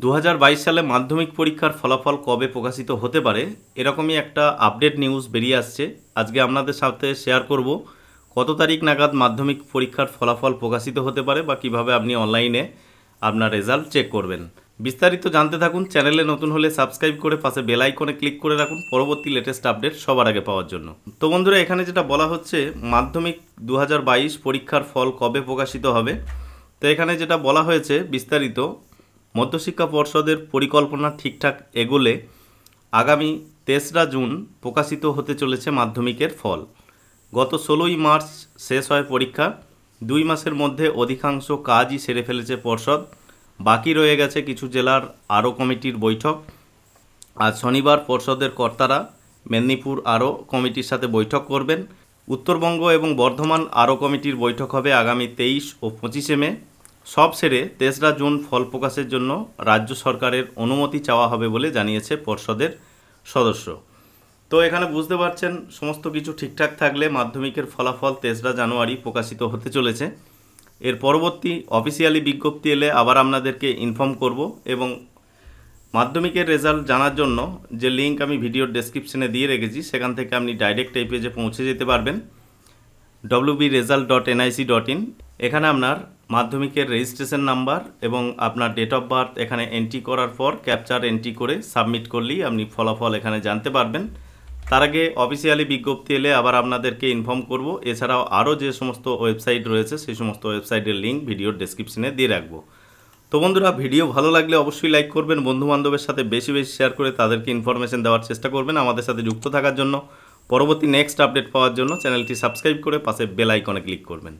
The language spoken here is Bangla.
দু হাজার বাইশ সালে মাধ্যমিক পরীক্ষার ফলাফল কবে প্রকাশিত হতে পারে, এরকমই একটা আপডেট নিউজ বেরিয়ে আসছে। আজকে আপনাদের সাথে শেয়ার করব কত তারিখ নাগাদ মাধ্যমিক পরীক্ষার ফলাফল প্রকাশিত হতে পারে বা কীভাবে আপনি অনলাইনে আপনার রেজাল্ট চেক করবেন। বিস্তারিত জানতে থাকুন চ্যানেলে নতুন হলে সাবস্ক্রাইব করে পাশে বেল আইকনে ক্লিক করে রাখুন পরবর্তী লেটেস্ট আপডেট সবার আগে পাওয়ার জন্য। তো বন্ধুরা, এখানে যেটা বলা হচ্ছে, মাধ্যমিক দু হাজার বাইশ পরীক্ষার ফল কবে প্রকাশিত হবে? তো এখানে যেটা বলা হয়েছে বিস্তারিত মধ্যশিক্ষা পর্ষদের পরিকল্পনা ঠিকঠাক এগোলে আগামী তেসরা জুন প্রকাশিত হতে চলেছে মাধ্যমিকের ফল। গত ষোলোই মার্চ শেষ হয় পরীক্ষা। দুই মাসের মধ্যে অধিকাংশ কাজই সেরে ফেলেছে পর্ষদ। বাকি রয়ে গেছে কিছু জেলার আরও কমিটির বৈঠক। আজ শনিবার পর্ষদের কর্তারা মেদিনীপুর আরও কমিটির সাথে বৈঠক করবেন। উত্তরবঙ্গ এবং বর্ধমান আরও কমিটির বৈঠক হবে আগামী তেইশ ও পঁচিশে মে। সব সেরে তেসরা জুন ফল প্রকাশের জন্য রাজ্য সরকারের অনুমতি চাওয়া হবে বলে জানিয়েছে পর্ষদের সদস্য। তো এখানে বুঝতে পারছেন, সমস্ত কিছু ঠিকঠাক থাকলে মাধ্যমিকের ফলাফল তেসরা জানুয়ারি প্রকাশিত হতে চলেছে। এর পরবর্তী অফিসিয়ালি বিজ্ঞপ্তি এলে আবার আপনাদেরকে ইনফর্ম করব এবং মাধ্যমিকের রেজাল্ট জানার জন্য যে লিঙ্ক আমি ভিডিওর ডেসক্রিপশনে দিয়ে রেখেছি, সেখান থেকে আপনি ডাইরেক্ট এই পেজে পৌঁছে যেতে পারবেন। WB result dot NIC dot in এখানে আপনার মাধ্যমিকের রেজিস্ট্রেশন নাম্বার এবং আপনার ডেট অফ বার্থ এখানে এন্ট্রি করার পর ক্যাপচার এন্ট্রি করে সাবমিট করলেই আপনি ফলাফল এখানে জানতে পারবেন। তার আগে অফিসিয়ালি বিজ্ঞপ্তি এলে আবার আপনাদেরকে ইনফর্ম করব। এছাড়াও আরও যে সমস্ত ওয়েবসাইট রয়েছে, সেই সমস্ত ওয়েবসাইটের লিঙ্ক ভিডিওর ডেসক্রিপশনে দিয়ে রাখব। তো বন্ধুরা ভিডিও ভালো লাগলে অবশ্যই লাইক করবেন বন্ধু বান্ধবের সাথে বেশি বেশি শেয়ার করে তাদেরকে ইনফরমেশন দেওয়ার চেষ্টা করবেন আমাদের সাথে যুক্ত থাকার জন্য। পরবর্তী নেক্সট আপডেট পাওয়ার জন্য চ্যানেলটি সাবস্ক্রাইব করে পাশে বেল আইকনে ক্লিক করবেন।